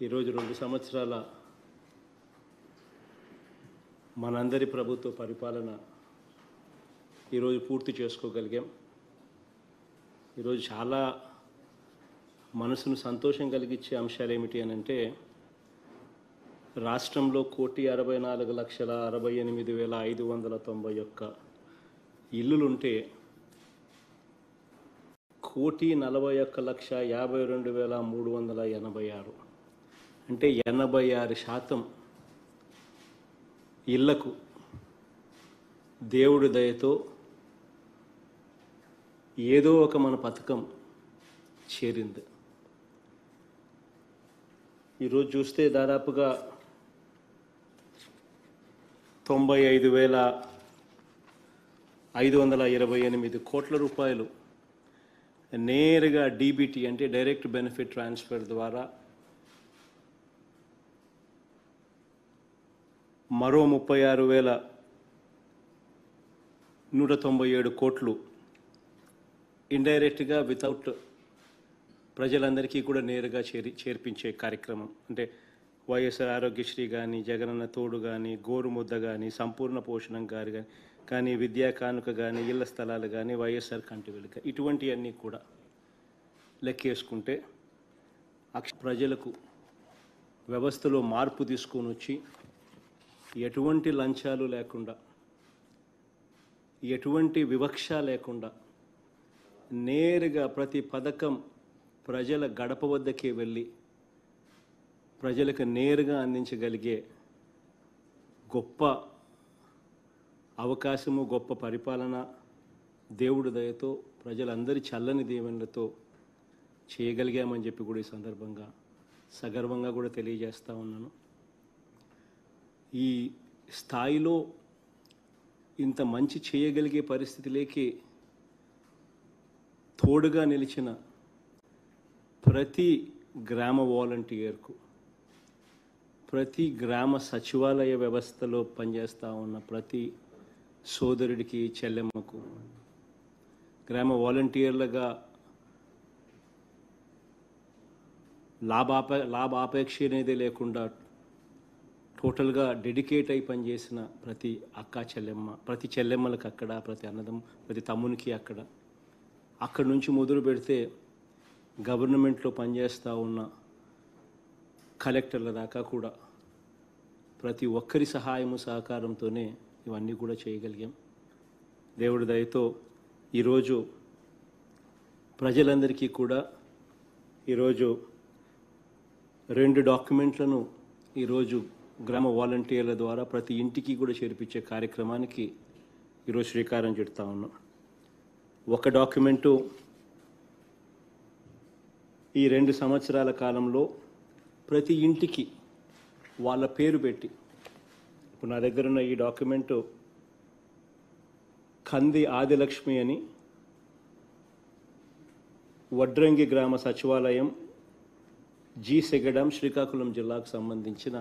ఈరోజు రెండు సంవత్సరాల మనందరి ప్రభుత్వ పరిపాలన ఈరోజు పూర్తి చేసుకోగలిగాం. ఈరోజు చాలా మనసును సంతోషం కలిగించే అంశాలు ఏమిటి అని అంటే రాష్ట్రంలో కోటి అరవై నాలుగు లక్షల అరవై ఎనిమిది వేల ఐదు వందల తొంభై ఒక్క ఇల్లులుంటే కోటి నలభై ఒక్క లక్ష యాభై రెండు వేల మూడు వందల ఎనభై ఆరు అంటే ఎనభై ఆరు శాతం ఇళ్ళకు దేవుడి దయతో ఏదో ఒక మన పథకం చేరింది. ఈరోజు చూస్తే దాదాపుగా తొంభై ఐదు వేల ఐదు వందల ఇరవై ఎనిమిది కోట్ల రూపాయలు నేరుగా డీబీటీ అంటే డైరెక్ట్ బెనిఫిట్ ట్రాన్స్ఫర్ ద్వారా మరో ముప్పై ఆరు వేల నూట తొంభై ఏడు కోట్లు ఇండైరెక్ట్గా వితౌట్ ప్రజలందరికీ కూడా నేరుగా చేరి చేర్పించే కార్యక్రమం. అంటే వైఎస్ఆర్ ఆరోగ్యశ్రీ కానీ జగనన్న తోడు కానీ గోరుముద్ద కానీ సంపూర్ణ పోషణం గారి కానీ కానీ విద్యా కానుక కానీ ఇళ్ళ స్థలాలు కానీ వైఎస్ఆర్ కంటి వెలుక. ఇటువంటివన్నీ కూడా లెక్కేసుకుంటే అక్ష ప్రజలకు వ్యవస్థలో మార్పు తీసుకొని వచ్చి ఎటువంటి లంచాలు లేకుండా ఎటువంటి వివక్ష లేకుండా నేరుగా ప్రతి పథకం ప్రజల గడప వద్దకే వెళ్ళి ప్రజలకు నేరుగా అందించగలిగే గొప్ప అవకాశము గొప్ప పరిపాలన దేవుడి దయతో ప్రజలందరి చల్లని దీవెనలతో చేయగలిగామని చెప్పి కూడా ఈ సందర్భంగా సగర్వంగా కూడా తెలియజేస్తూ ఉన్నాను. ఈ స్థాయిలో ఇంత మంచి చేయగలిగే పరిస్థితిలోకి తోడుగా నిలిచిన ప్రతి గ్రామ వాలంటీర్కు ప్రతి గ్రామ సచివాలయ వ్యవస్థలో పనిచేస్తూ ఉన్న ప్రతి సోదరుడికి చెల్లెమ్మకు గ్రామ వాలంటీర్లుగా లాభాప లాభాపేక్ష అనేది లేకుండా టోటల్గా డెడికేట్ అయి పనిచేసిన ప్రతి అక్క చెల్లెమ్మ ప్రతి చెల్లెమ్మలకు అక్కడ ప్రతి అన్నదం ప్రతి తమ్మునికి అక్కడ. అక్కడి నుంచి మొదలు పెడితే గవర్నమెంట్లో పనిచేస్తూ ఉన్న కలెక్టర్ల దాకా కూడా ప్రతి ఒక్కరి సహాయము సహకారంతోనే ఇవన్నీ కూడా చేయగలిగాం. దేవుడి దయతో ఈరోజు ప్రజలందరికీ కూడా ఈరోజు రెండు డాక్యుమెంట్లను ఈరోజు గ్రామ వాలంటీర్ల ద్వారా ప్రతి ఇంటికి కూడా చేర్పించే కార్యక్రమానికి ఈరోజు శ్రీకారం చుడతా ఉన్నాం. ఒక డాక్యుమెంటు ఈ రెండు సంవత్సరాల కాలంలో ప్రతి ఇంటికి వాళ్ళ పేరు పెట్టి ఇప్పుడు నా దగ్గర ఉన్న ఈ డాక్యుమెంటు కంది ఆదిలక్ష్మి అని వడ్రంగి గ్రామ సచివాలయం జి సెగడం శ్రీకాకుళం జిల్లాకు సంబంధించిన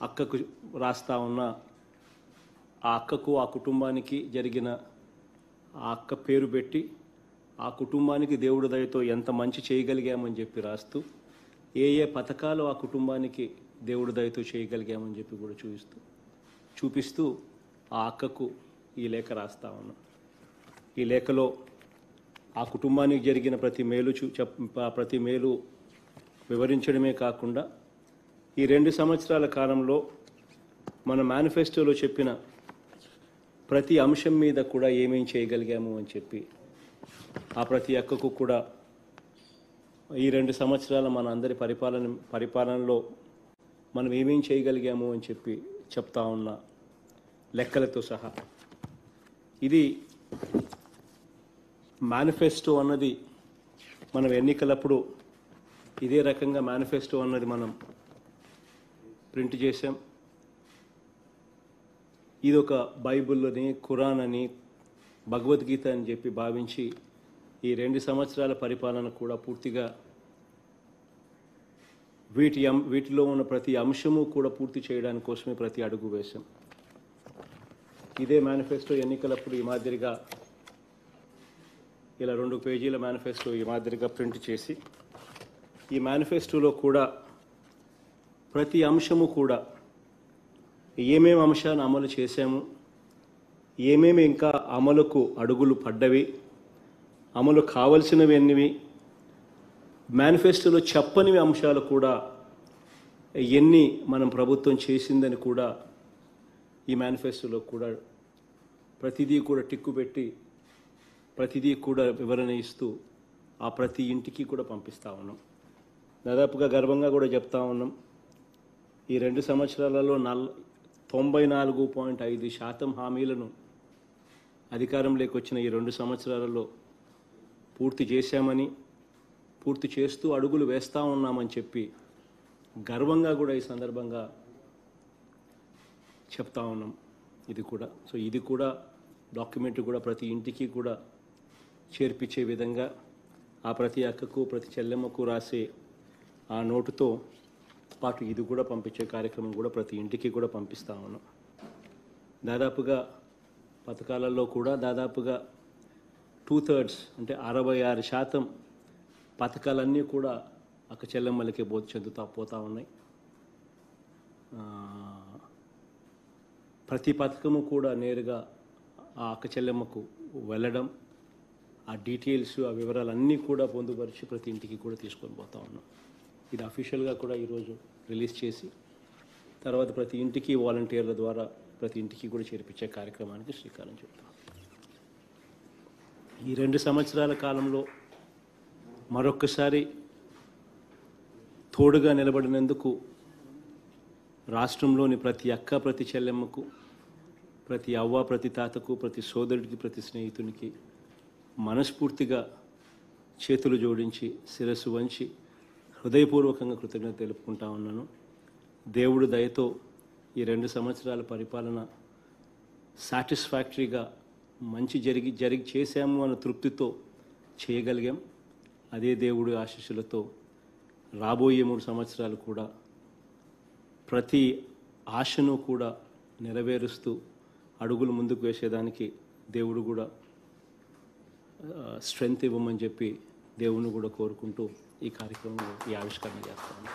అక్కకు రాస్తా ఉన్న ఆ అక్కకు ఆ కుటుంబానికి జరిగిన ఆ అక్క పేరు పెట్టి ఆ కుటుంబానికి దేవుడి దయతో ఎంత మంచి చేయగలిగామని చెప్పి రాస్తూ ఏ ఏ పథకాలు ఆ కుటుంబానికి దేవుడి దయతో చేయగలిగామని చెప్పి కూడా చూపిస్తూ చూపిస్తూ ఆ అక్కకు ఈ లేఖ రాస్తా ఉన్నాం. ఈ లేఖలో ఆ కుటుంబానికి జరిగిన ప్రతి మేలు చూ ప్రతి మేలు వివరించడమే కాకుండా ఈ రెండు సంవత్సరాల కాలంలో మన మేనిఫెస్టోలో చెప్పిన ప్రతి అంశం మీద కూడా ఏమేం చేయగలిగాము అని చెప్పి ఆ ప్రతి అక్కకు కూడా ఈ రెండు సంవత్సరాల మన అందరి పరిపాలన పరిపాలనలో మనం ఏమేం చేయగలిగాము అని చెప్పి చెప్తా ఉన్న లెక్కలతో సహా. ఇది మేనిఫెస్టో అన్నది మనం ఎన్నికలప్పుడు ఇదే రకంగా మేనిఫెస్టో అన్నది మనం ప్రింట్ చేసాం ఇది ఒక బైబిల్ని ఖురాన్ అని భగవద్గీత అని చెప్పి భావించి ఈ రెండు సంవత్సరాల పరిపాలన కూడా పూర్తిగా వీటి అం- వీటిలో ఉన్న ప్రతి అంశము కూడా పూర్తి చేయడానికి కోసమే ప్రతి అడుగు వేశాం. ఇదే మేనిఫెస్టో ఎన్నికలప్పుడు ఈ మాదిరిగా ఇలా రెండు పేజీల మేనిఫెస్టో ఈ మాదిరిగా ప్రింట్ చేసి ఈ మేనిఫెస్టోలో కూడా ప్రతి అంశము కూడా ఏమేమి అంశాన్ని అమలు చేశాము ఏమేమి ఇంకా అమలుకు అడుగులు పడ్డవి అమలు కావలసినవి ఎన్నివి మేనిఫెస్టోలో చెప్పనివి అంశాలు కూడా ఎన్ని మనం ప్రభుత్వం చేసిందని కూడా ఈ మేనిఫెస్టోలో కూడా ప్రతిదీ కూడా టిక్కు పెట్టి ప్రతిదీ కూడా వివరణ ఇస్తూ ఆ ప్రతి ఇంటికి కూడా పంపిస్తూ ఉన్నాం. దాదాపుగా గర్వంగా కూడా చెప్తా ఉన్నాం. ఈ రెండు సంవత్సరాలలో నల్ తొంభై నాలుగు పాయింట్ ఐదు శాతం హామీలను అధికారంలోకి వచ్చిన ఈ రెండు సంవత్సరాలలో పూర్తి చేశామని పూర్తి చేస్తూ అడుగులు వేస్తూ ఉన్నామని చెప్పి గర్వంగా కూడా ఈ సందర్భంగా చెప్తా ఉన్నాం. ఇది కూడా సో ఇది కూడా డాక్యుమెంట్ కూడా ప్రతి ఇంటికి కూడా చేర్పించే విధంగా ఆ ప్రతి అక్కకు ప్రతి చెల్లెమ్మకు రాసే ఆ నోటుతో పాటు ఇది కూడా పంపించే కార్యక్రమం కూడా ప్రతి ఇంటికి కూడా పంపిస్తా ఉన్నాం. దాదాపుగా పథకాలలో కూడా దాదాపుగా టూ థర్డ్స్ అంటే అరవై ఆరు శాతం పథకాలన్నీ కూడా అక్క చెల్లెమ్మలకే బోధ చెందుతా పోతా ఉన్నాయి. ప్రతి పథకము కూడా నేరుగా ఆ అక్క చెల్లెమ్మకు వెళ్ళడం ఆ డీటెయిల్స్ ఆ వివరాలు అన్నీ కూడా పొందుపరిచి ప్రతి ఇంటికి కూడా తీసుకొని పోతా ఉన్నాం. ఇది అఫీషియల్గా కూడా ఈరోజు రిలీజ్ చేసి తర్వాత ప్రతి ఇంటికి వాలంటీర్ల ద్వారా ప్రతి ఇంటికి కూడా చేర్పించే కార్యక్రమానికి శ్రీకారం చుడతాం ఈ రెండు సంవత్సరాల కాలంలో మరొక్కసారి తోడుగా నిలబడినందుకు రాష్ట్రంలోని ప్రతి అక్క ప్రతి చెల్లెమ్మకు ప్రతి అవ్వ ప్రతి తాతకు ప్రతి సోదరుడికి ప్రతి స్నేహితునికి మనస్ఫూర్తిగా చేతులు జోడించి శిరస్సు వంచి హృదయపూర్వకంగా కృతజ్ఞత తెలుపుకుంటా ఉన్నాను. దేవుడు దయతో ఈ రెండు సంవత్సరాల పరిపాలన సాటిస్ఫాక్టరీగా మంచి జరిగి జరిగి చేశాము అన్న తృప్తితో చేయగలిగాం. అదే దేవుడి ఆశీస్సులతో రాబోయే మూడు సంవత్సరాలు కూడా ప్రతి ఆశను కూడా నెరవేరుస్తూ అడుగులు ముందుకు వేసేదానికి దేవుడు కూడా స్ట్రెంగ్త్ ఇవ్వమని చెప్పి దేవుని కూడా కోరుకుంటూ ఈ కార్యక్రమంలో ఈ ఆవిష్కరణ చేస్తాను.